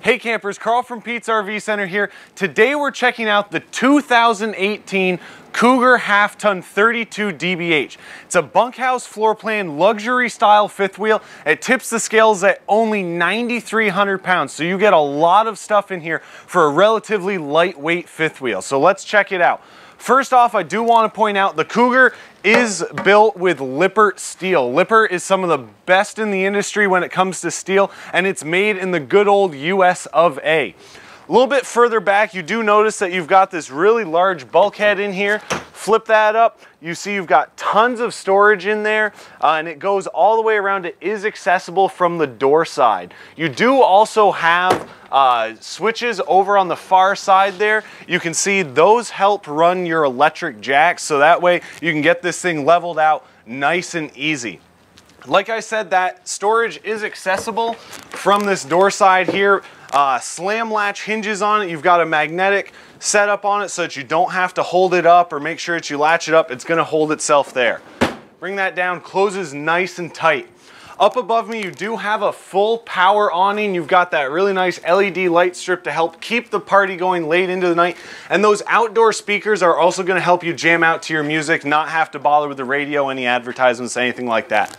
Hey campers, Karl from Pete's RV Center here. Today we're checking out the 2018 Cougar Half Ton 32 DBH. It's a bunkhouse floor plan luxury style fifth wheel. It tips the scales at only 9,300 pounds. So you get a lot of stuff in here for a relatively lightweight fifth wheel. So let's check it out. First off, I do want to point out the Cougar is built with Lippert steel. Lippert is some of the best in the industry when it comes to steel, and it's made in the good old US of A. A little bit further back, you do notice that you've got this really large bulkhead in here. Flip that up, you see you've got tons of storage in there, uh, and it goes all the way around. It is accessible from the door side. You do also have uh, switches over on the far side there. You can see those help run your electric jacks, so that way you can get this thing leveled out nice and easy. Like I said, that storage is accessible from this door side here. Uh, slam latch hinges on it. You've got a magnetic setup on it so that you don't have to hold it up or make sure that you latch it up. It's gonna hold itself there. Bring that down, closes nice and tight. Up above me, you do have a full power awning. You've got that really nice LED light strip to help keep the party going late into the night. And those outdoor speakers are also gonna help you jam out to your music, not have to bother with the radio, any advertisements, anything like that.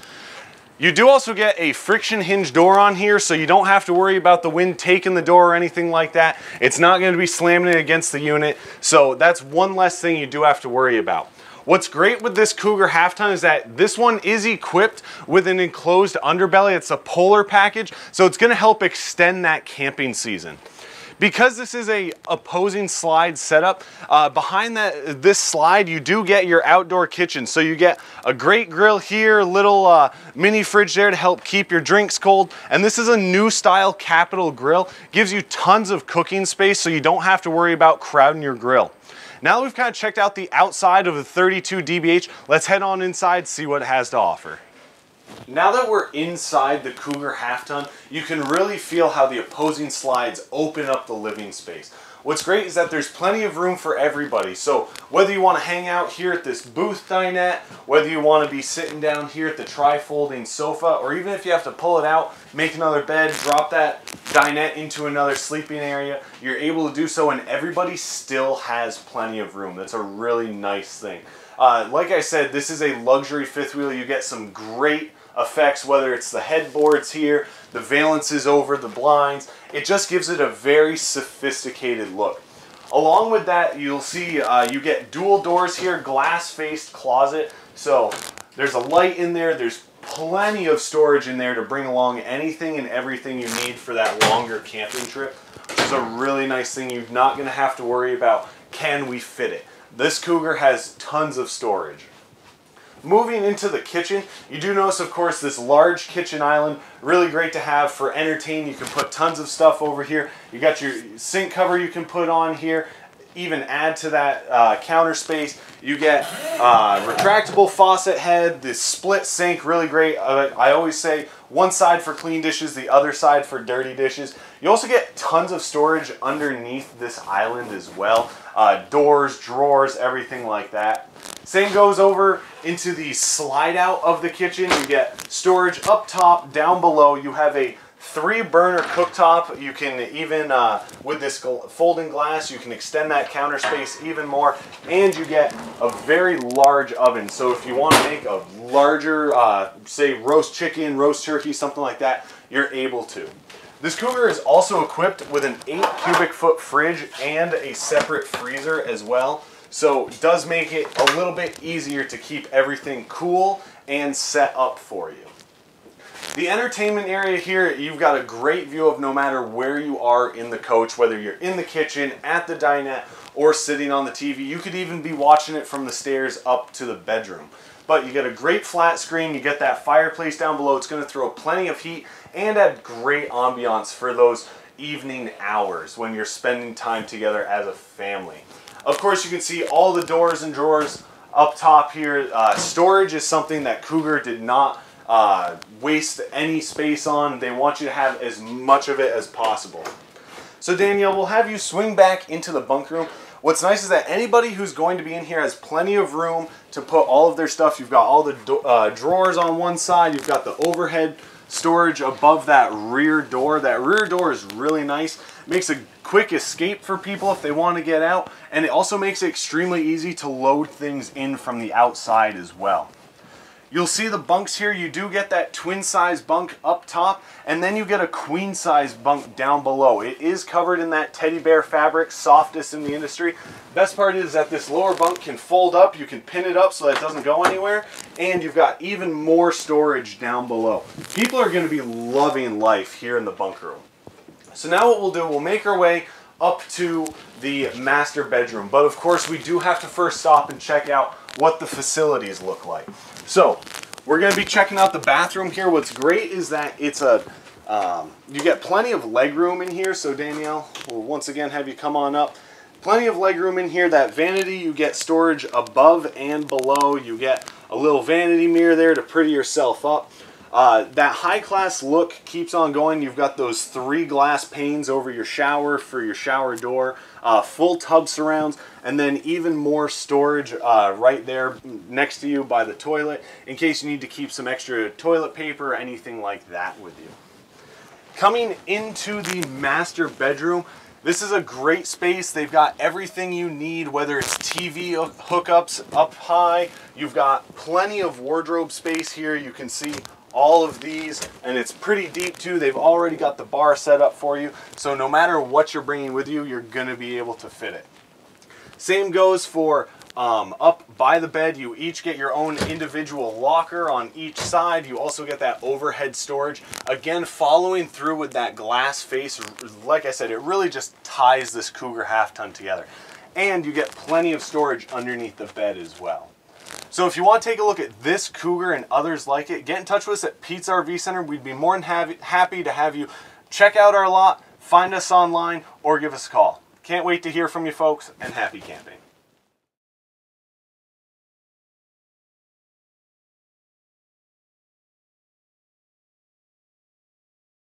You do also get a friction hinge door on here, so you don't have to worry about the wind taking the door or anything like that. It's not gonna be slamming it against the unit, so that's one less thing you do have to worry about. What's great with this Cougar half ton is that this one is equipped with an enclosed underbelly. It's a polar package, so it's gonna help extend that camping season. Because this is a opposing slide setup, uh, behind that this slide you do get your outdoor kitchen. So you get a great grill here, little uh, mini fridge there to help keep your drinks cold. And this is a new style capital grill. Gives you tons of cooking space so you don't have to worry about crowding your grill. Now that we've kind of checked out the outside of the 32 DBH, let's head on inside, see what it has to offer. Now that we're inside the Cougar half ton, you can really feel how the opposing slides open up the living space. What's great is that there's plenty of room for everybody. So whether you want to hang out here at this booth dinette, whether you want to be sitting down here at the tri-folding sofa, or even if you have to pull it out, make another bed, drop that dinette into another sleeping area, you're able to do so and everybody still has plenty of room. That's a really nice thing. Uh, like I said, this is a luxury fifth wheel. You get some great effects, whether it's the headboards here, the valances over the blinds. It just gives it a very sophisticated look. Along with that, you'll see uh, you get dual doors here, glass-faced closet. So there's a light in there. There's plenty of storage in there to bring along anything and everything you need for that longer camping trip, which is a really nice thing. You're not going to have to worry about, can we fit it? This Cougar has tons of storage. Moving into the kitchen, you do notice, of course, this large kitchen island. Really great to have for entertaining. You can put tons of stuff over here. You got your sink cover you can put on here. Even add to that uh, counter space. You get uh, retractable faucet head, this split sink, really great. Uh, I always say one side for clean dishes, the other side for dirty dishes. You also get tons of storage underneath this island as well. Uh, doors, drawers, everything like that. Same goes over into the slide out of the kitchen. You get storage up top, down below. You have a three burner cooktop. You can even, uh, with this folding glass, you can extend that counter space even more. And you get a very large oven. So if you want to make a larger, uh, say roast chicken, roast turkey, something like that, you're able to. This Cougar is also equipped with an 8 cubic foot fridge and a separate freezer as well. So it does make it a little bit easier to keep everything cool and set up for you. The entertainment area here, you've got a great view of no matter where you are in the coach, whether you're in the kitchen, at the dinette, or sitting on the TV. You could even be watching it from the stairs up to the bedroom. But you get a great flat screen, you get that fireplace down below, it's going to throw plenty of heat and add great ambiance for those evening hours when you're spending time together as a family. Of course, you can see all the doors and drawers up top here. Uh, storage is something that Cougar did not uh, waste any space on. They want you to have as much of it as possible. So Danielle, we'll have you swing back into the bunk room. What's nice is that anybody who's going to be in here has plenty of room to put all of their stuff. You've got all the uh, drawers on one side. You've got the overhead storage above that rear door. That rear door is really nice. Makes a quick escape for people if they want to get out. And it also makes it extremely easy to load things in from the outside as well. You'll see the bunks here. You do get that twin size bunk up top, and then you get a queen size bunk down below. It is covered in that teddy bear fabric, softest in the industry. Best part is that this lower bunk can fold up. You can pin it up so that it doesn't go anywhere, and you've got even more storage down below. People are going to be loving life here in the bunk room. So now what we'll do, we'll make our way up to the master bedroom. But of course, we do have to first stop and check out what the facilities look like. So we're going to be checking out the bathroom here. What's great is that it's a, um, you get plenty of leg room in here. So Danielle, we'll once again have you come on up. Plenty of leg room in here. That vanity, you get storage above and below. You get a little vanity mirror there to pretty yourself up. Uh, that high class look keeps on going. You've got those three glass panes over your shower for your shower door, uh, full tub surrounds, and then even more storage uh, right there next to you by the toilet in case you need to keep some extra toilet paper or anything like that with you. Coming into the master bedroom, this is a great space. They've got everything you need, whether it's TV hookups up high. You've got plenty of wardrobe space here. You can see all of these and it's pretty deep too. They've already got the bar set up for you. So no matter what you're bringing with you you're gonna be able to fit it. Same goes for um, up by the bed. You each get your own individual locker on each side. You also get that overhead storage. Again following through with that glass face like I said it really just ties this Cougar half ton together. And you get plenty of storage underneath the bed as well so if you want to take a look at this Cougar and others like it, get in touch with us at Pete's RV Center. We'd be more than happy to have you check out our lot, find us online, or give us a call. Can't wait to hear from you folks, and happy camping.